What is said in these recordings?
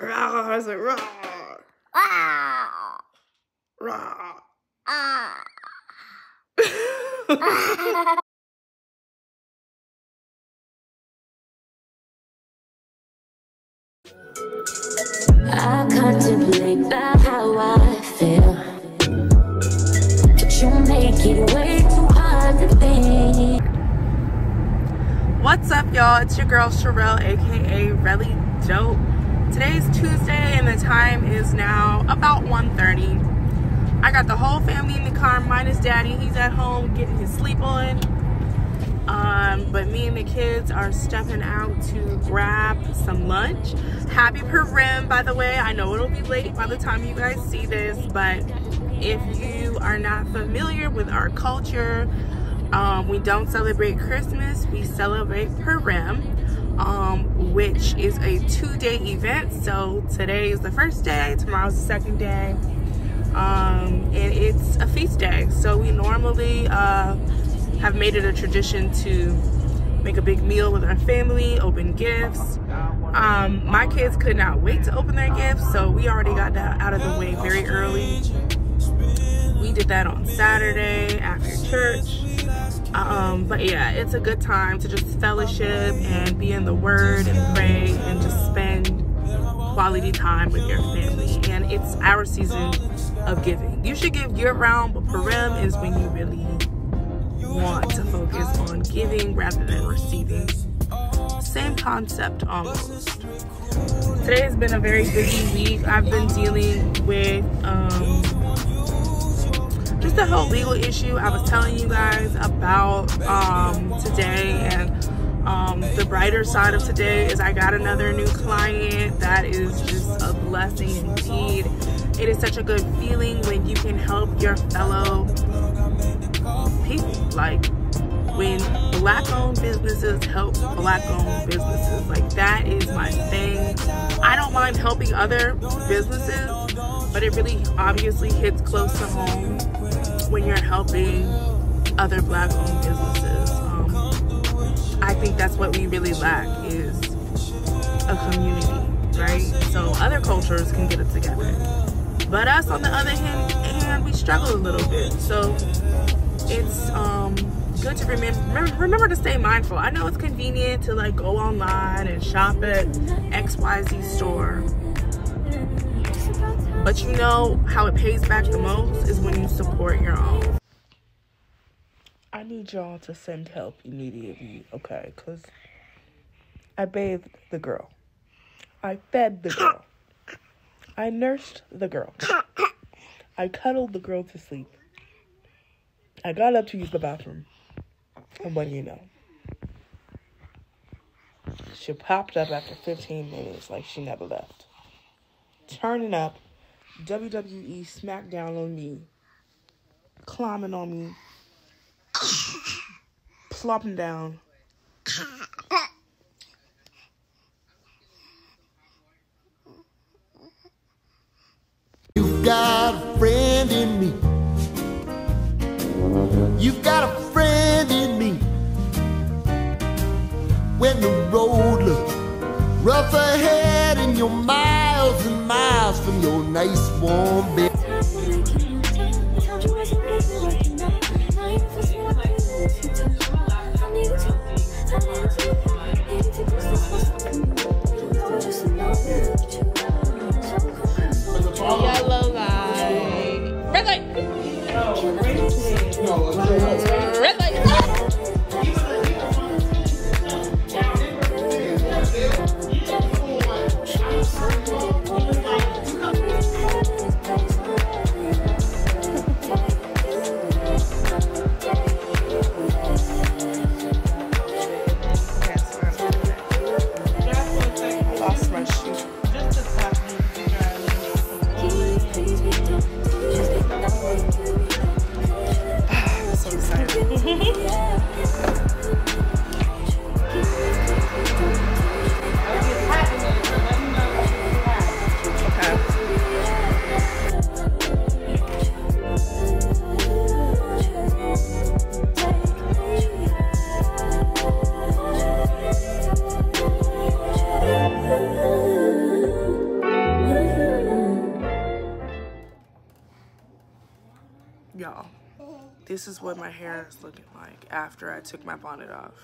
Rah. I was like, rah. Ah. Rah. Ah. I contemplate about how I feel. But you make it way too hard to think. What's up, y'all? It's your girl Sherelle, aka Relley Dope. Today's Tuesday, and the time is now about 1.30. I got the whole family in the car, minus Daddy. He's at home getting his sleep on. Um, but me and the kids are stepping out to grab some lunch. Happy Purim, by the way. I know it'll be late by the time you guys see this, but if you are not familiar with our culture, um, we don't celebrate Christmas, we celebrate Purim, um, which is a two-day event. So today is the first day, tomorrow's the second day, um, and it's a feast day. So we normally uh, have made it a tradition to make a big meal with our family, open gifts. Um, my kids could not wait to open their gifts, so we already got that out of the way very early. We did that on Saturday after church. Um, but yeah, it's a good time to just fellowship and be in the Word and pray and just spend quality time with your family. And it's our season of giving. You should give year round, but Purim is when you really want to focus on giving rather than receiving. Same concept almost. Today has been a very busy week. I've been dealing with um, the whole legal issue I was telling you guys about um, today and um, the brighter side of today is I got another new client that is just a blessing indeed. It is such a good feeling when you can help your fellow people. Like when black owned businesses help black owned businesses. Like that is my thing. I don't mind helping other businesses, but it really obviously hits close to home when you're helping other black owned businesses. Um, I think that's what we really lack is a community, right? So other cultures can get it together. But us on the other hand, and we struggle a little bit. So it's um, good to remember, remember to stay mindful. I know it's convenient to like go online and shop at XYZ store. But you know how it pays back the most is when you support your own. I need y'all to send help immediately, okay? Because I bathed the girl. I fed the girl. I nursed the girl. I cuddled the girl to sleep. I got up to use the bathroom. And what do you know? She popped up after 15 minutes like she never left. Turning up, WWE SmackDown on me, climbing on me, plopping down. You've got a friend in me. You've got a friend in me. When the road looks rough ahead and you're miles and miles from your nice warm bed. Yellow light. Red light. Red light. After I took my bonnet off.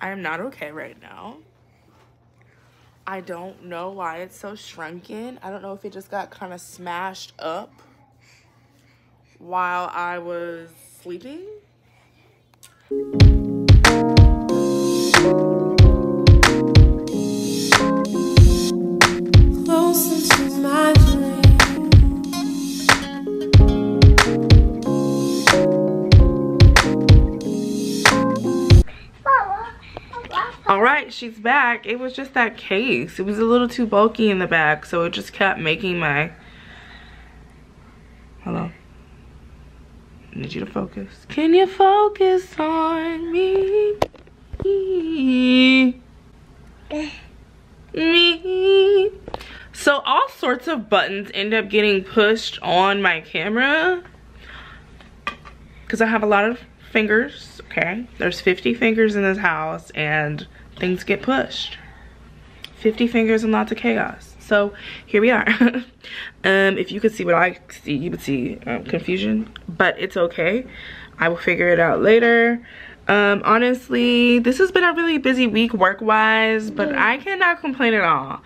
I am not okay right now. I don't know why it's so shrunken. I don't know if it just got kind of smashed up while I was sleeping. All right, she's back. It was just that case. It was a little too bulky in the back, so it just kept making my... I need you to focus. Can you focus on me? Me. So all sorts of buttons end up getting pushed on my camera because I have a lot of fingers, okay? There's 50 fingers in this house and things get pushed. 50 fingers and lots of chaos. So here we are. um, if you could see what I see, you would see um, confusion, but it's okay. I will figure it out later. Um, honestly, this has been a really busy week work-wise, but I cannot complain at all.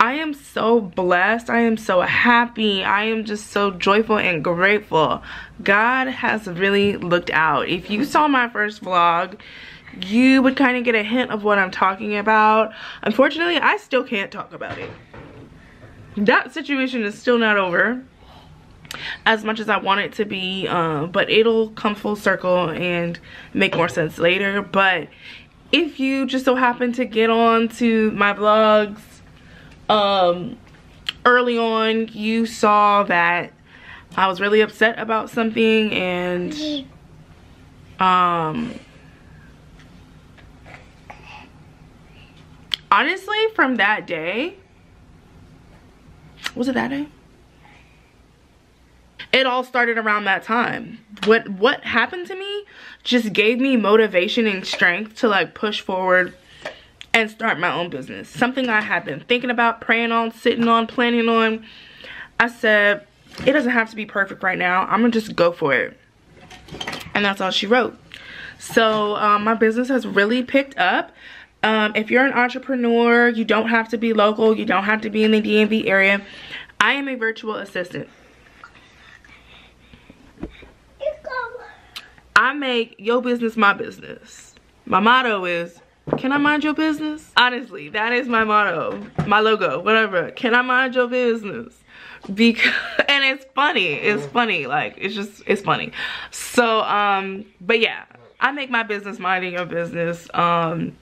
I am so blessed. I am so happy. I am just so joyful and grateful. God has really looked out. If you saw my first vlog, you would kind of get a hint of what I'm talking about. Unfortunately, I still can't talk about it. That situation is still not over as much as I want it to be, uh, but it'll come full circle and make more sense later. But if you just so happen to get on to my vlogs um, early on, you saw that I was really upset about something and um, honestly, from that day, was it that day? It all started around that time. What what happened to me just gave me motivation and strength to like push forward and start my own business. Something I had been thinking about, praying on, sitting on, planning on. I said, it doesn't have to be perfect right now. I'm gonna just go for it. And that's all she wrote. So um, my business has really picked up. Um, if you're an entrepreneur, you don't have to be local. You don't have to be in the DMV area. I am a virtual assistant. I make your business my business. My motto is, can I mind your business? Honestly, that is my motto, my logo, whatever. Can I mind your business? Because, and it's funny, it's funny, like, it's just, it's funny. So, um, but yeah, I make my business minding your business. Um,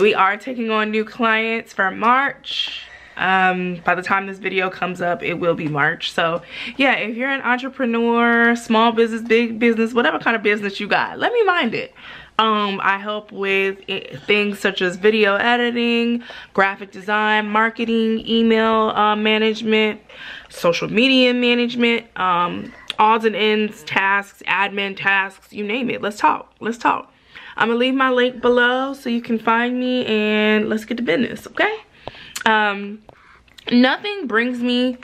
we are taking on new clients for March. Um by the time this video comes up it will be march. So yeah if you're an entrepreneur small business big business whatever kind of business you got let me mind it. Um i help with it, things such as video editing graphic design marketing email uh, management social media management um odds and ends tasks admin tasks you name it. Let's talk. Let's talk i'm gonna leave my link below so you can find me and let's get to business okay? Um nothing brings me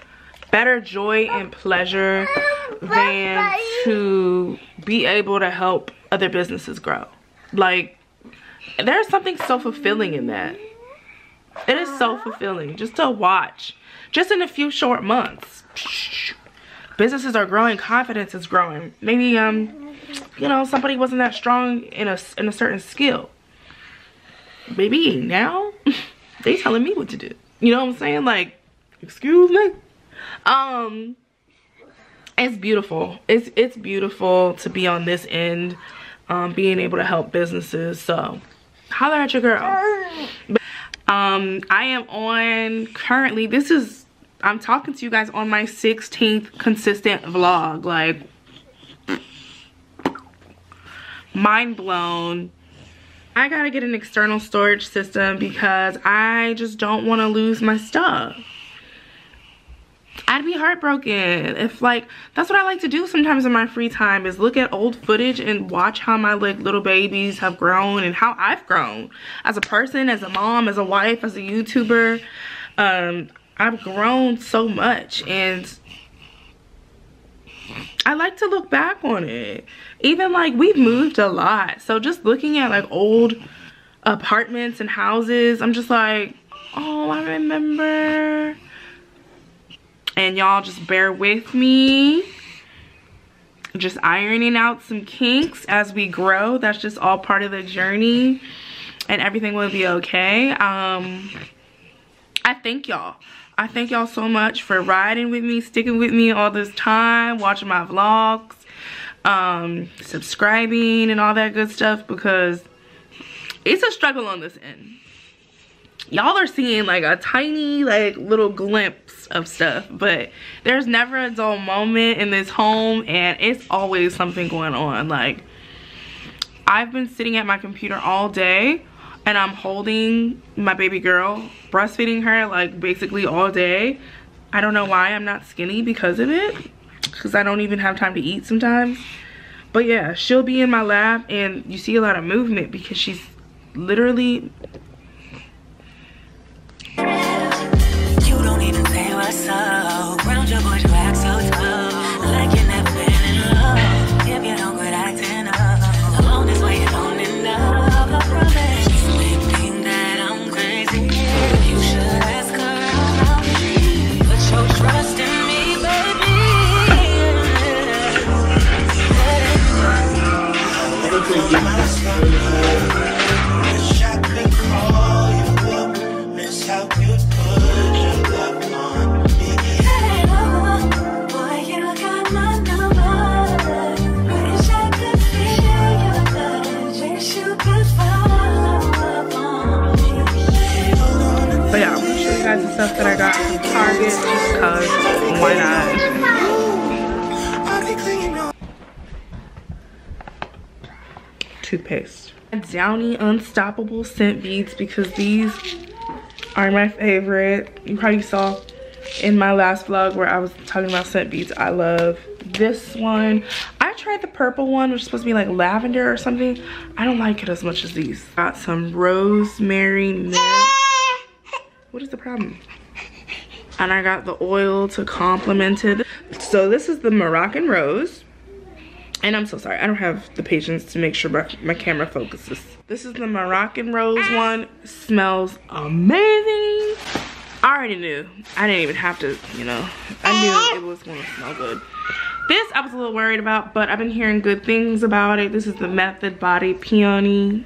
better joy and pleasure than to be able to help other businesses grow. Like there's something so fulfilling in that. It is so fulfilling just to watch. Just in a few short months. Businesses are growing confidence is growing. Maybe um you know somebody wasn't that strong in a in a certain skill maybe now they telling me what to do you know what I'm saying? Like, excuse me? Um, it's beautiful. It's it's beautiful to be on this end, um, being able to help businesses. So, holler at your girl. Um, I am on currently, this is, I'm talking to you guys on my 16th consistent vlog. Like, mind blown I gotta get an external storage system because I just don't want to lose my stuff. I'd be heartbroken if like that's what I like to do sometimes in my free time is look at old footage and watch how my like little babies have grown and how I've grown as a person, as a mom, as a wife, as a YouTuber. Um, I've grown so much and I like to look back on it. Even like we've moved a lot. So just looking at like old apartments and houses, I'm just like, oh, I remember. And y'all just bear with me. Just ironing out some kinks as we grow. That's just all part of the journey and everything will be okay. Um i thank y'all i thank y'all so much for riding with me sticking with me all this time watching my vlogs um subscribing and all that good stuff because it's a struggle on this end. Y'all are seeing like a tiny like little glimpse of stuff but there's never a dull moment in this home and it's always something going on. Like I've been sitting at my computer all day and I'm holding my baby girl breastfeeding her like basically all day. I don't know why I'm not skinny because of it because I don't even have time to eat sometimes. But yeah she'll be in my lap and you see a lot of movement because she's literally You don't even say what's up. Round your guys the stuff that I got from Target cause why not? Toothpaste. Downy Unstoppable Scent Beads because these are my favorite. You probably saw in my last vlog where I was talking about scent beads. I love this one. I tried the purple one, which is supposed to be like lavender or something. I don't like it as much as these. Got some rosemary. What is the problem? And I got the oil to complement it. So this is the Moroccan Rose. And I'm so sorry, I don't have the patience to make sure my, my camera focuses. This is the Moroccan Rose one. Smells amazing. I already knew. I didn't even have to, you know. I knew it was gonna smell good. This I was a little worried about, but I've been hearing good things about it. This is the Method Body Peony.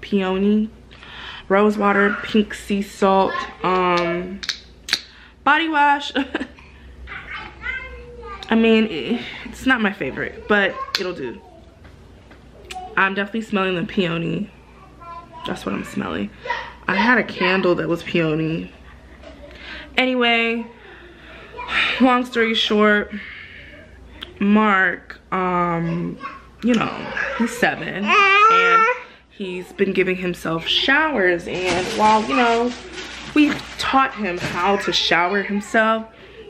Peony. Rose water, pink sea salt, um, body wash. I mean, it's not my favorite, but it'll do. I'm definitely smelling the peony. That's what I'm smelling. I had a candle that was peony. Anyway, long story short, Mark, um, you know, he's seven and he's been giving himself showers and while, you know, we've taught him how to shower himself,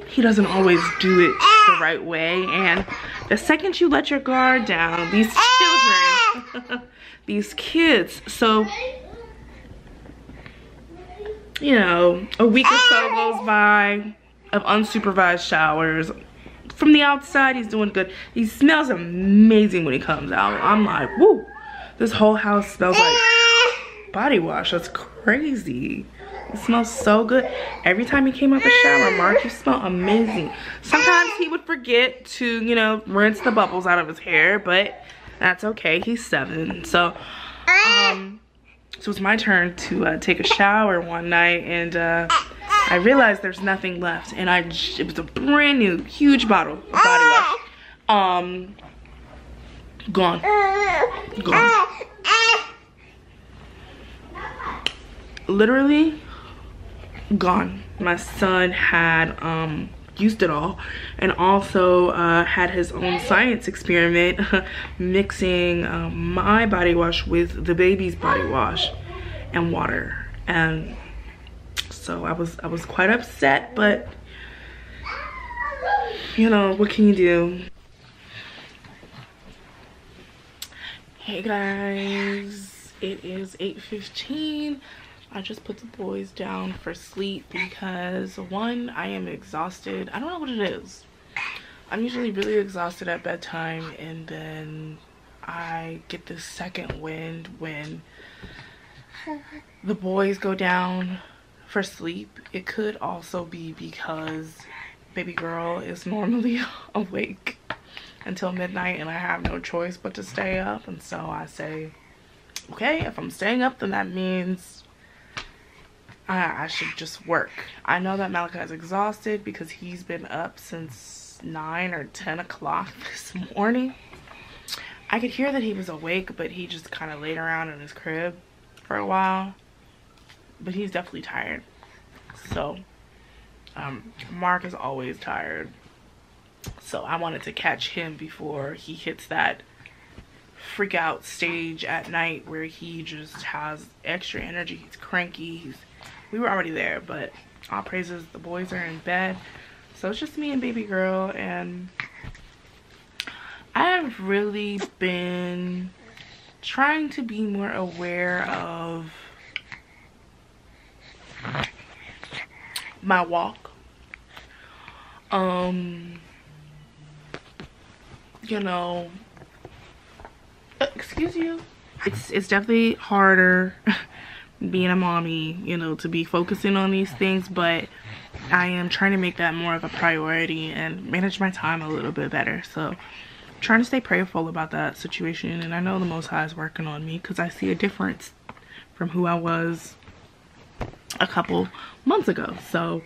he doesn't always do it the right way. And the second you let your guard down these children these kids so you know a week or so goes by of unsupervised showers. From the outside he's doing good. He smells amazing when he comes out. I'm like woo this whole house smells like body wash that's crazy it smells so good. Every time he came out the shower, Mark, you smell amazing. Sometimes he would forget to, you know, rinse the bubbles out of his hair, but that's okay. He's seven. So, um, so it's my turn to uh, take a shower one night and uh, I realized there's nothing left. And I, it was a brand new, huge bottle of body wash. Um, gone. Gone. Literally gone. My son had um, used it all and also uh, had his own science experiment mixing um, my body wash with the baby's body wash and water. And so I was I was quite upset, but you know, what can you do? Hey guys, it is 8.15. I just put the boys down for sleep because one, I am exhausted. I don't know what it is. I'm usually really exhausted at bedtime and then I get this second wind when the boys go down for sleep. It could also be because baby girl is normally awake until midnight and I have no choice but to stay up and so I say okay if I'm staying up then that means I, I should just work. I know that Malachi is exhausted because he's been up since 9 or 10 o'clock this morning. I could hear that he was awake but he just kind of laid around in his crib for a while but he's definitely tired so um, Mark is always tired so I wanted to catch him before he hits that freak out stage at night where he just has extra energy. He's cranky. He's, we were already there, but all praises, the boys are in bed. So it's just me and baby girl and I have really been trying to be more aware of my walk. Um, you know excuse you. It's it's definitely harder being a mommy you know to be focusing on these things but i am trying to make that more of a priority and manage my time a little bit better. So I'm trying to stay prayerful about that situation and i know the most high is working on me because i see a difference from who i was a couple months ago. So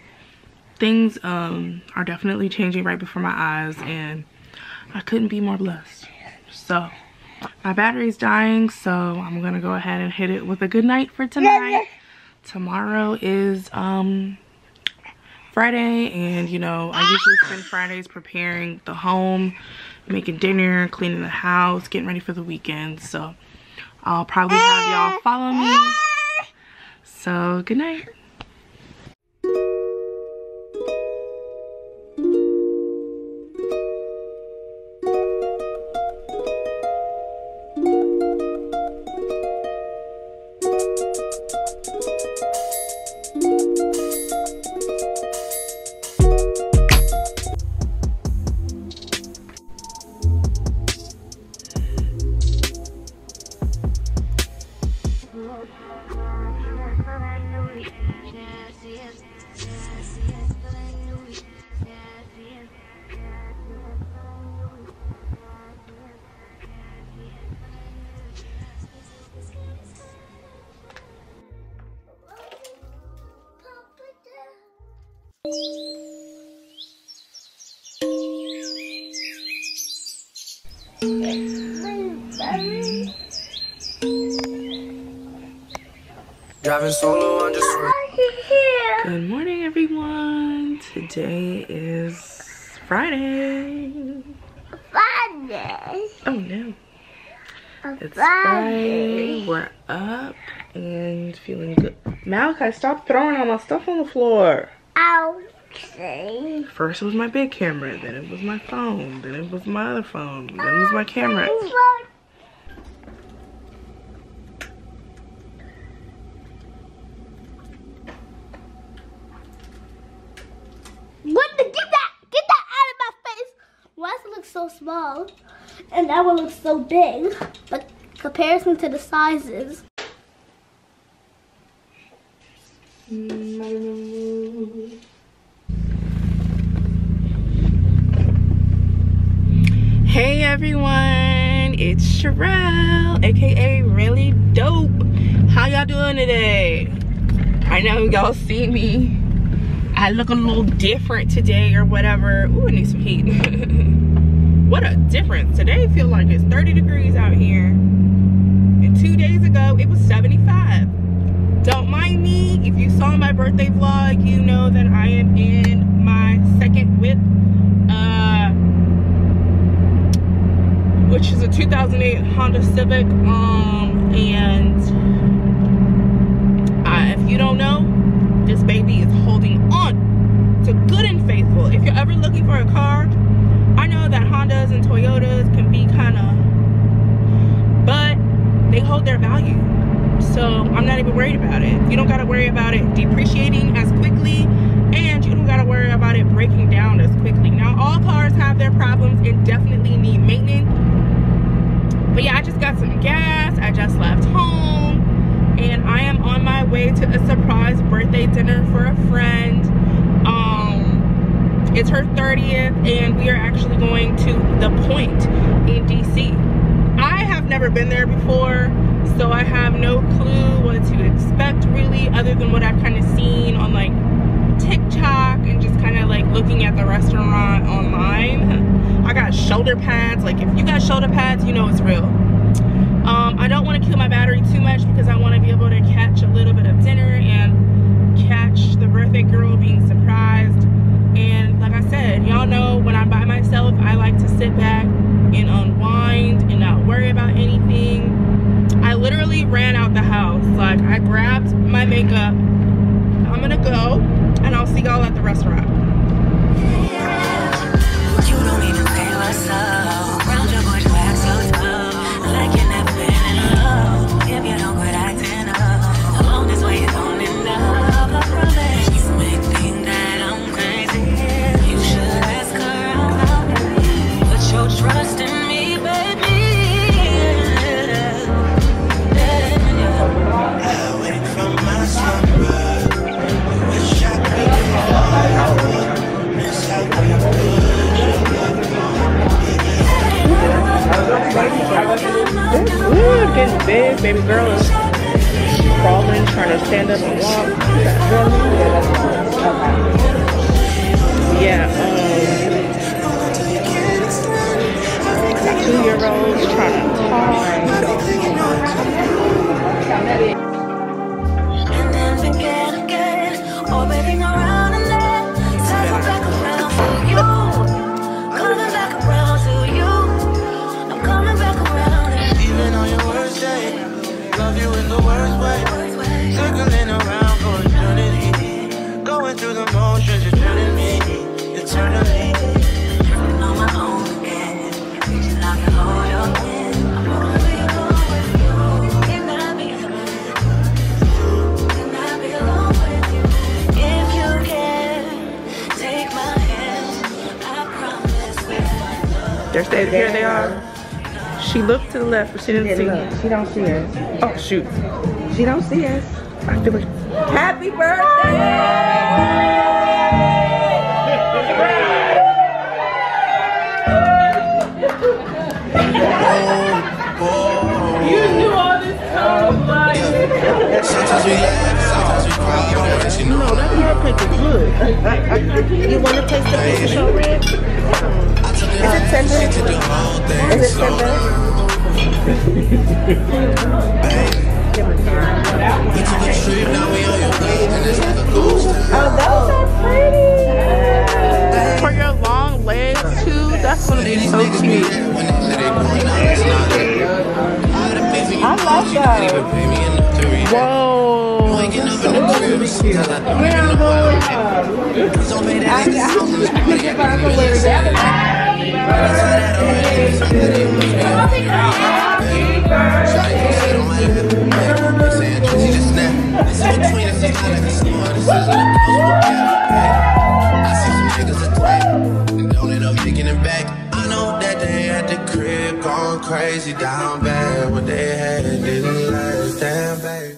things um are definitely changing right before my eyes and I couldn't be more blessed. So my battery's dying, so I'm gonna go ahead and hit it with a good night for tonight. Tomorrow is um Friday and you know I usually spend Fridays preparing the home, making dinner, cleaning the house, getting ready for the weekend. So I'll probably have y'all follow me. So good night. Driving solo, I'm just Good morning, everyone. Today is Friday. Friday. Oh no, it's Friday. Friday. We're up and feeling good. Malachi, stop throwing all my stuff on the floor. Okay. First it was my big camera, then it was my phone, then it was my other phone, then it was my camera. What the get that get that out of my face. Why does it look so small? And that one looks so big. But comparison to the sizes. Hey everyone, it's Sherelle, aka Relley Dope. How y'all doing today? I know y'all see me. I look a little different today or whatever. Ooh, I need some heat. Today feel like it's 30 degrees out here. And two days ago, it was 75. Don't mind me. If you saw my birthday vlog, you know that I am in my second whip. Uh, which is a 2008 Honda Civic. Um, and uh, if you don't know, this baby is holding on to good and faithful. If you're ever looking for a car and Toyotas can be kind of, but they hold their value. So I'm not even worried about it. You don't gotta worry about it depreciating as quickly and you don't gotta worry about it breaking down as quickly. Now all cars have their problems and definitely need maintenance. But yeah, I just got some gas. I just left home and I am on my way to a surprise birthday dinner for a friend. It's her 30th and we are actually going to the point in DC. I have never been there before, so I have no clue what to expect really other than what I've kind of seen on like TikTok and just kind of like looking at the restaurant online. I got shoulder pads. Like if you got shoulder pads, you know it's real. Um, I don't want to kill my battery too much because I want to be able to catch a little bit of dinner and catch the birthday girl being surprised. And like I said, y'all know when I'm by myself, I like to sit back and unwind and not worry about anything. I literally ran out the house. Like I grabbed my makeup. I'm gonna go and I'll see y'all at the restaurant. Ooh, getting big, baby girl is crawling, trying to stand up and walk. Yeah, um, got two year olds trying to talk. Orbiting around we'll They're staying here. They are. She looked to the left, but she didn't see. Look, she don't see us. Oh shoot! She don't see us. I feel like Happy birthday! Sometimes we laugh, sometimes we cry, but you know. No, that hair pick is good. you want to taste the piece of short rib? I took it Is it tender? She took the whole thing. Is it slow tender? We took a trip, now we on your way, and it's like a ghost. Oh, those are pretty. for your long legs too. That's gonna be so cute. there when they say they going out, it's not it. All the things when you I love close, you us, it's not gap, hey. I see some niggas attack, and don't end up making it back. I know that they at the crib going crazy down bad. What they had didn't last, damn babe.